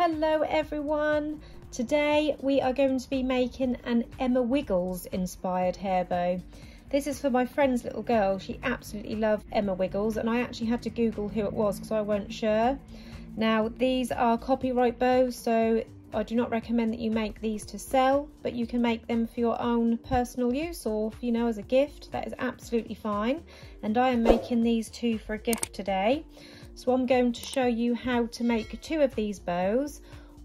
Hello everyone! Today we are going to be making an Emma Wiggles inspired hair bow. This is for my friend's little girl. She absolutely loved Emma Wiggles and I actually had to Google who it was because I weren't sure. Now these are copyright bows so I do not recommend that you make these to sell but you can make them for your own personal use or you know as a gift that is absolutely fine and I am making these two for a gift today. So I'm going to show you how to make two of these bows.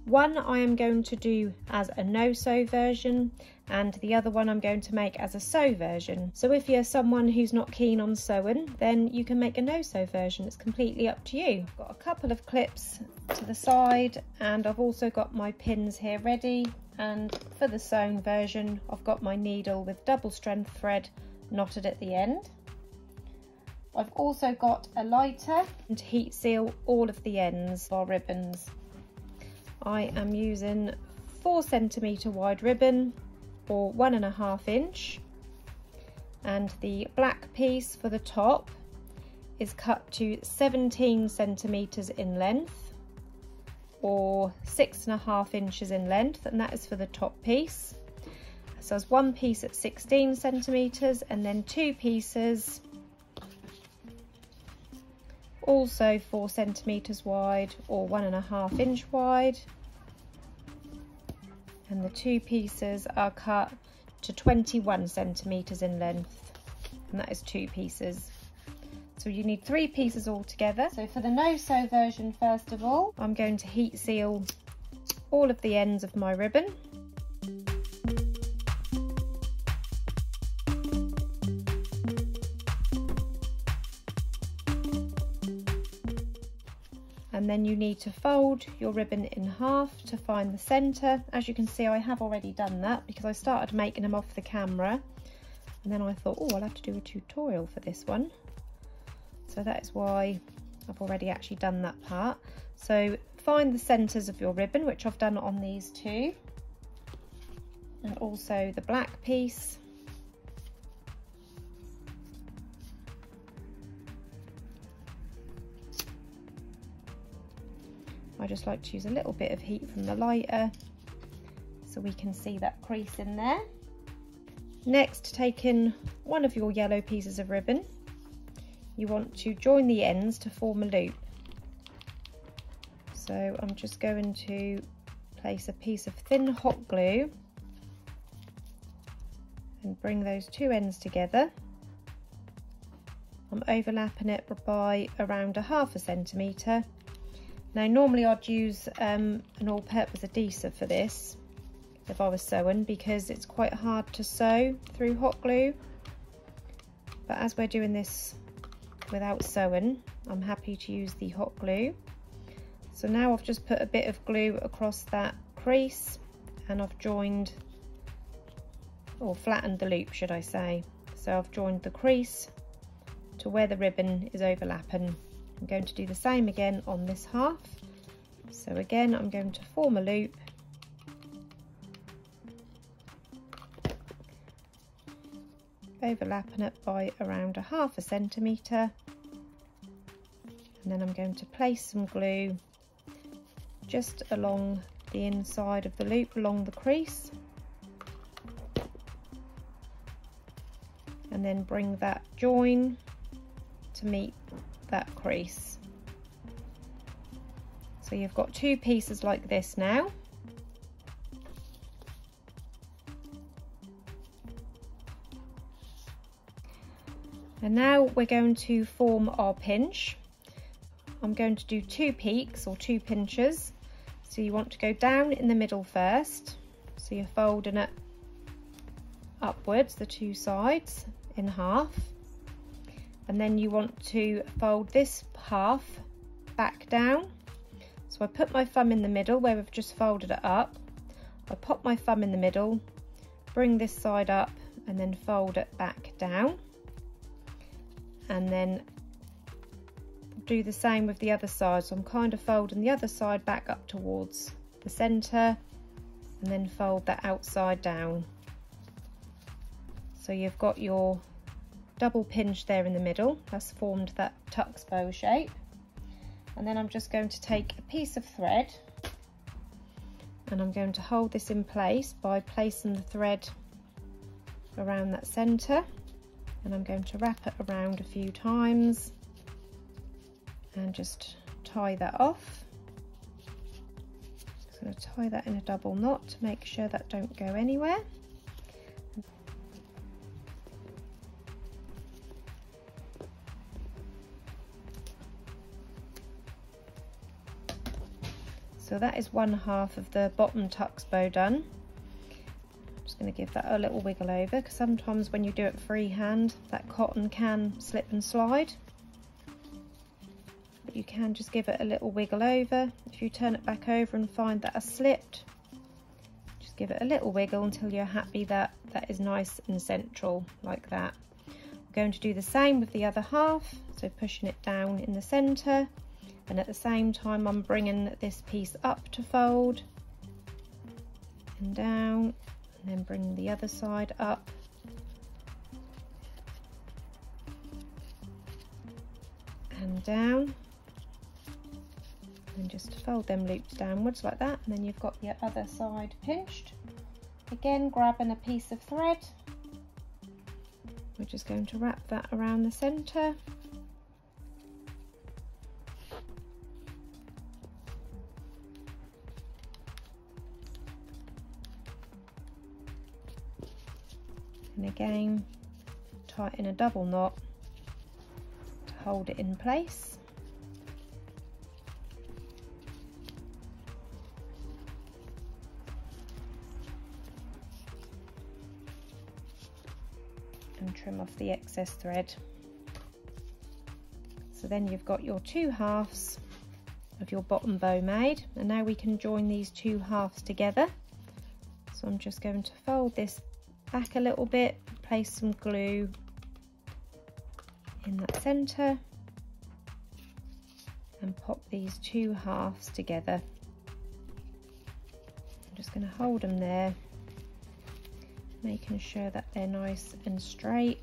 One I am going to do as a no-sew version and the other one I'm going to make as a sew version. So if you're someone who's not keen on sewing, then you can make a no-sew version. It's completely up to you. I've got a couple of clips to the side and I've also got my pins here ready. And for the sewn version, I've got my needle with double strength thread knotted at the end. I've also got a lighter and heat seal all of the ends of our ribbons. I am using four centimetre wide ribbon or one and a half inch and the black piece for the top is cut to 17 centimetres in length or six and a half inches in length and that is for the top piece. So there's one piece at 16 centimetres and then two pieces also four centimeters wide or one and a half inch wide. And the two pieces are cut to 21 centimeters in length. And that is two pieces. So you need three pieces all together. So for the no sew version first of all I'm going to heat seal all of the ends of my ribbon and then you need to fold your ribbon in half to find the center. As you can see I have already done that because I started making them off the camera. And then I thought oh I'll have to do a tutorial for this one. So that is why I've already actually done that part. So find the centers of your ribbon which I've done on these two. And also the black piece I just like to use a little bit of heat from the lighter so we can see that crease in there. Next, taking one of your yellow pieces of ribbon, you want to join the ends to form a loop. So I'm just going to place a piece of thin hot glue and bring those two ends together. I'm overlapping it by around a half a centimetre now normally I'd use um, an all-purpose adhesive for this if I was sewing because it's quite hard to sew through hot glue. But as we're doing this without sewing I'm happy to use the hot glue. So now I've just put a bit of glue across that crease and I've joined or flattened the loop should I say. So I've joined the crease to where the ribbon is overlapping I'm going to do the same again on this half. So again, I'm going to form a loop. Overlapping it by around a half a centimetre. And then I'm going to place some glue just along the inside of the loop, along the crease. And then bring that join to meet that crease. So you've got two pieces like this now. And now we're going to form our pinch. I'm going to do two peaks or two pinches. So you want to go down in the middle first. So you're folding it upwards, the two sides, in half and then you want to fold this half back down. So I put my thumb in the middle where we've just folded it up. I pop my thumb in the middle bring this side up and then fold it back down. And then do the same with the other side so I'm kind of folding the other side back up towards the center and then fold that outside down. So you've got your double pinch there in the middle that's formed that tux bow shape and then I'm just going to take a piece of thread and I'm going to hold this in place by placing the thread around that centre and I'm going to wrap it around a few times and just tie that off. Just going to tie that in a double knot to make sure that don't go anywhere. So that is one half of the bottom tux bow done. I'm just going to give that a little wiggle over because sometimes when you do it freehand that cotton can slip and slide. But you can just give it a little wiggle over. If you turn it back over and find that has slipped, just give it a little wiggle until you're happy that that is nice and central like that. We're going to do the same with the other half, so pushing it down in the centre and at the same time I'm bringing this piece up to fold and down and then bring the other side up. And down. And just fold them loops downwards like that. And then you've got your other side pinched again grabbing a piece of thread. We're just going to wrap that around the center again tighten a double knot. To hold it in place. And trim off the excess thread. So then you've got your two halves of your bottom bow made. And now we can join these two halves together. So I'm just going to fold this back a little bit, place some glue in that centre and pop these two halves together. I'm just going to hold them there, making sure that they're nice and straight.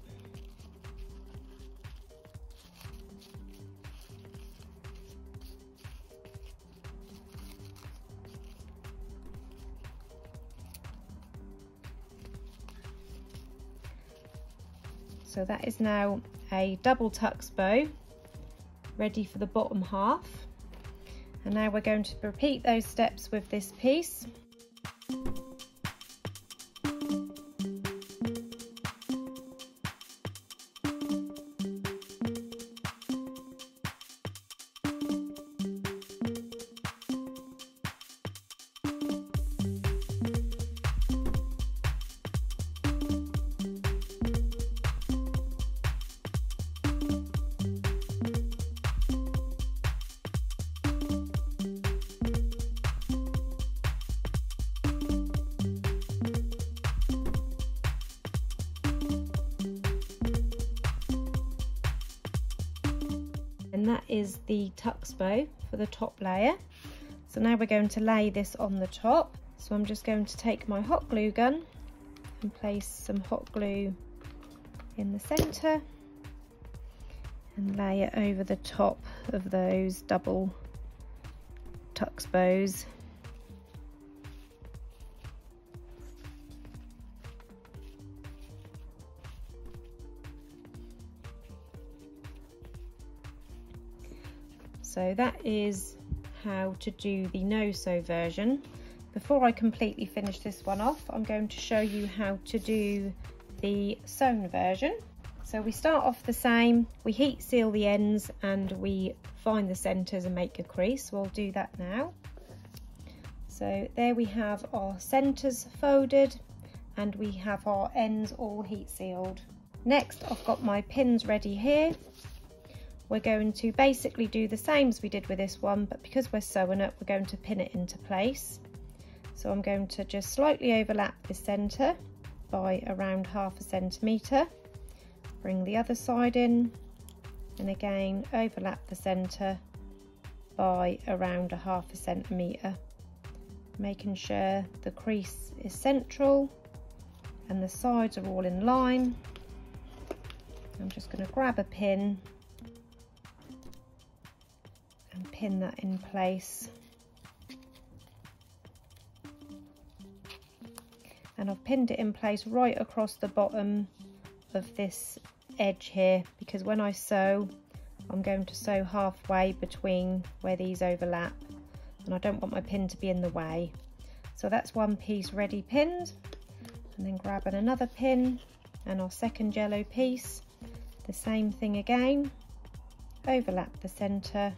So that is now a double tux bow ready for the bottom half. And now we're going to repeat those steps with this piece. That is the tux bow for the top layer. So now we're going to lay this on the top. So I'm just going to take my hot glue gun and place some hot glue in the centre and lay it over the top of those double tux bows So that is how to do the no-sew version. Before I completely finish this one off, I'm going to show you how to do the sewn version. So we start off the same, we heat seal the ends and we find the centres and make a crease. We'll do that now. So there we have our centres folded and we have our ends all heat sealed. Next I've got my pins ready here we're going to basically do the same as we did with this one, but because we're sewing it, we're going to pin it into place. So I'm going to just slightly overlap the centre by around half a centimetre. Bring the other side in and again overlap the centre by around a half a centimetre. Making sure the crease is central and the sides are all in line. I'm just going to grab a pin and pin that in place. And I've pinned it in place right across the bottom of this edge here because when I sew I'm going to sew halfway between where these overlap and I don't want my pin to be in the way. So that's one piece ready pinned and then grabbing another pin and our second yellow piece, the same thing again, overlap the centre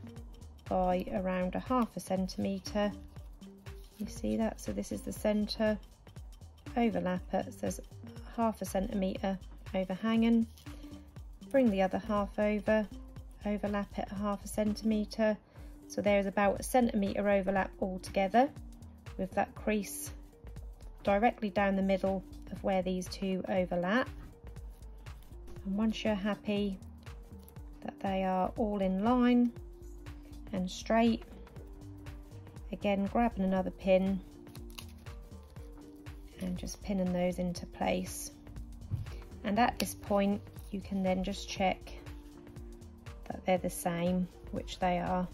by around a half a centimetre. You see that? So this is the centre, overlap it, so there's half a centimetre overhanging, bring the other half over overlap it a half a centimetre so there's about a centimetre overlap altogether with that crease directly down the middle of where these two overlap and once you're happy that they are all in line and straight again grabbing another pin and just pinning those into place and at this point you can then just check that they're the same, which they are.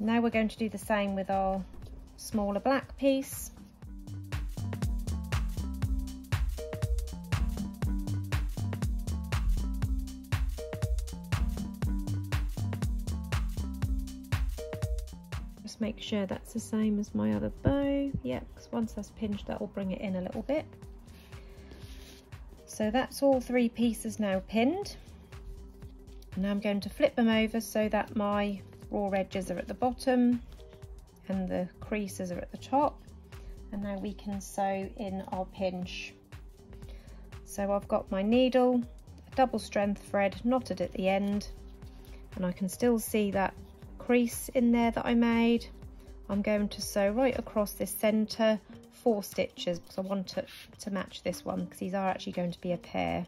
Now we're going to do the same with our smaller black piece. Make sure that's the same as my other bow. Yep, because once that's pinched that will bring it in a little bit. So that's all three pieces now pinned. Now I'm going to flip them over so that my raw edges are at the bottom and the creases are at the top. And now we can sew in our pinch. So I've got my needle, a double strength thread knotted at the end, and I can still see that crease in there that I made. I'm going to sew right across this centre four stitches because I want it to match this one because these are actually going to be a pair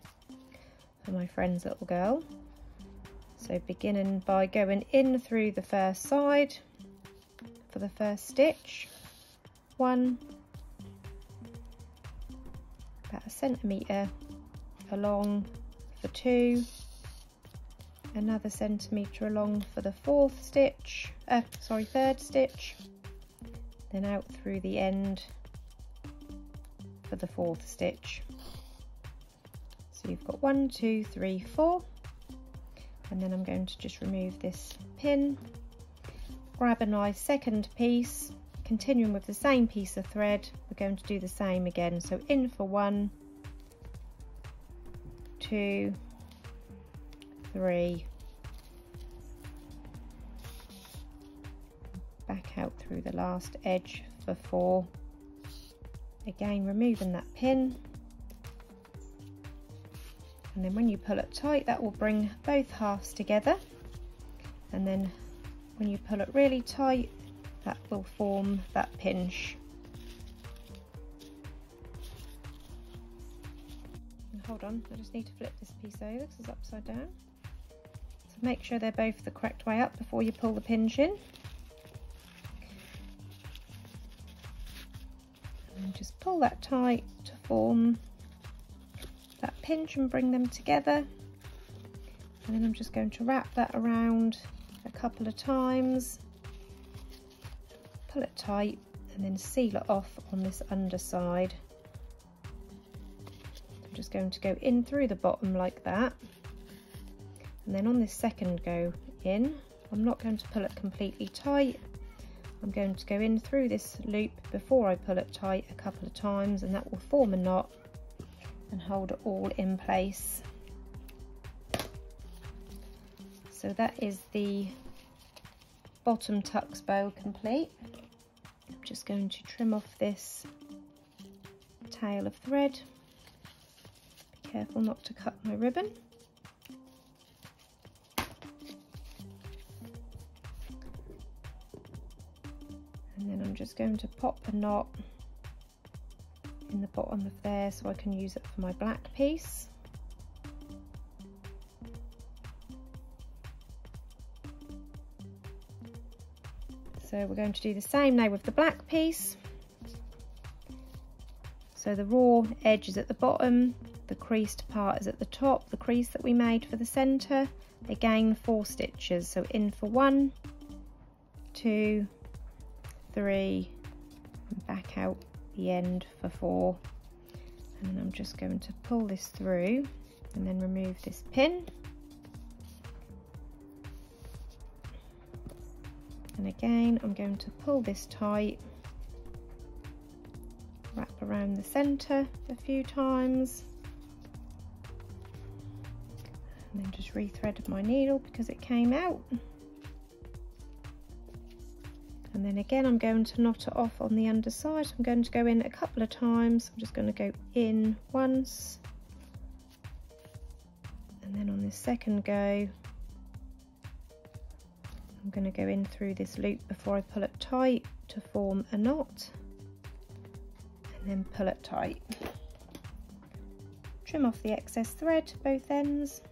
for my friend's little girl. So beginning by going in through the first side for the first stitch, one, about a centimetre along for two, another centimetre along for the fourth stitch, uh, sorry, third stitch, then out through the end for the fourth stitch. So you've got one, two, three, four, and then I'm going to just remove this pin grab a nice second piece continuing with the same piece of thread we're going to do the same again so in for one two three. Back out through the last edge for four. Again removing that pin. And then when you pull it tight that will bring both halves together. And then when you pull it really tight that will form that pinch. Hold on I just need to flip this piece over because it's upside down make sure they're both the correct way up before you pull the pinch in. And just pull that tight to form that pinch and bring them together. And then I'm just going to wrap that around a couple of times. Pull it tight and then seal it off on this underside. I'm just going to go in through the bottom like that and then on this second go in I'm not going to pull it completely tight I'm going to go in through this loop before I pull it tight a couple of times and that will form a knot and hold it all in place. So that is the bottom tux bow complete. I'm just going to trim off this tail of thread. Be careful not to cut my ribbon. Then I'm just going to pop a knot in the bottom of there so I can use it for my black piece. So we're going to do the same now with the black piece. So the raw edge is at the bottom, the creased part is at the top, the crease that we made for the centre. Again, four stitches. So in for one, two, three, back out the end for four. And I'm just going to pull this through and then remove this pin. And again I'm going to pull this tight wrap around the center a few times. And then just rethread my needle because it came out and then again I'm going to knot it off on the underside I'm going to go in a couple of times I'm just going to go in once and then on the second go I'm going to go in through this loop before I pull it tight to form a knot and then pull it tight. Trim off the excess thread both ends.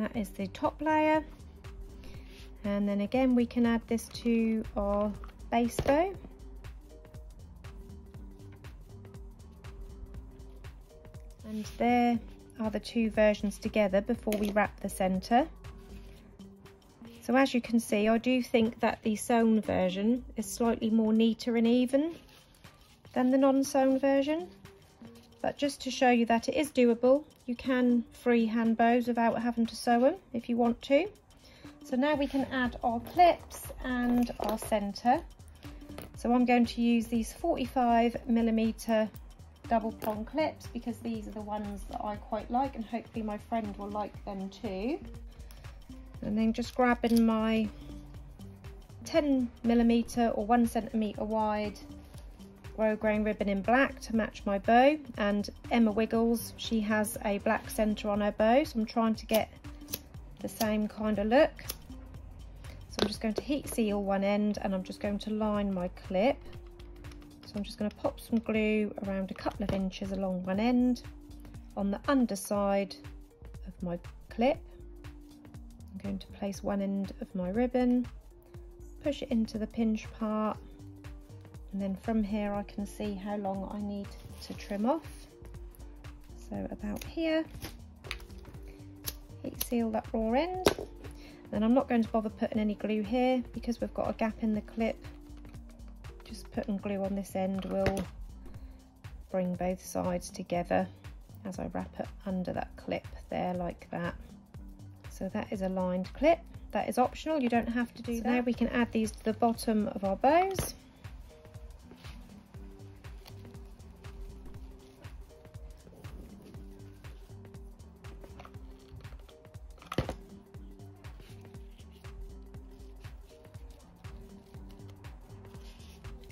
That is the top layer. And then again we can add this to our base bow. and there are the two versions together before we wrap the centre. So as you can see I do think that the sewn version is slightly more neater and even than the non-sewn version but just to show you that it is doable you can freehand bows without having to sew them if you want to. So now we can add our clips and our centre. So I'm going to use these 45 millimeter double prong clips because these are the ones that I quite like and hopefully my friend will like them too. And then just grabbing my 10 millimeter or one centimeter wide grosgrain ribbon in black to match my bow. And Emma Wiggles she has a black center on her bow. So I'm trying to get the same kind of look. So I'm just going to heat seal one end and I'm just going to line my clip. So I'm just going to pop some glue around a couple of inches along one end on the underside of my clip. I'm going to place one end of my ribbon, push it into the pinch part, and then from here I can see how long I need to trim off. So about here, heat seal that raw end. Then I'm not going to bother putting any glue here because we've got a gap in the clip just putting glue on this end will bring both sides together as I wrap it under that clip there like that. So that is a lined clip. That is optional, you don't have to do so that. Now we can add these to the bottom of our bows.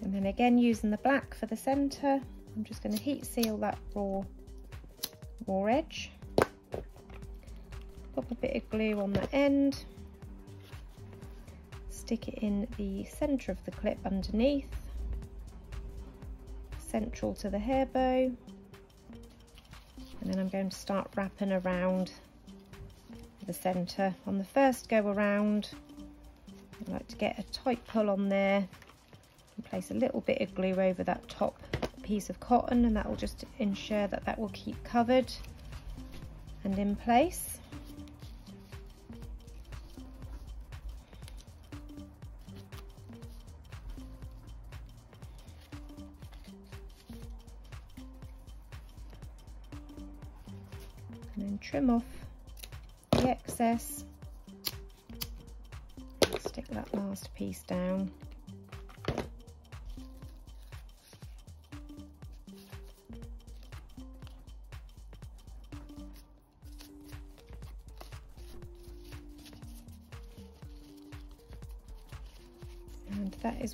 And then again using the black for the center I'm just going to heat seal that raw raw edge. Pop a bit of glue on the end. Stick it in the center of the clip underneath. Central to the hair bow. And then I'm going to start wrapping around the center on the first go around I like to get a tight pull on there place a little bit of glue over that top piece of cotton and that will just ensure that that will keep covered and in place. And then trim off the excess, stick that last piece down.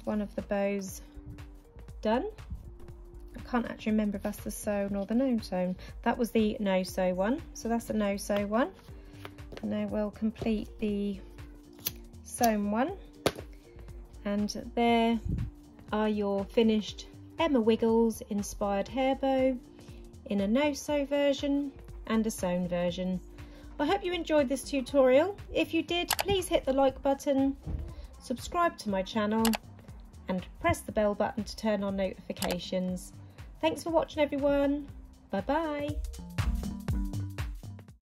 One of the bows done. I can't actually remember if that's the sewn or the no sewn that was the no sew one. So that's the no sew one. And now we'll complete the sewn one. And there are your finished Emma Wiggles inspired hair bow in a no sew version and a sewn version. I hope you enjoyed this tutorial. If you did please hit the like button. Subscribe to my channel and press the bell button to turn on notifications. Thanks for watching everyone. Bye bye.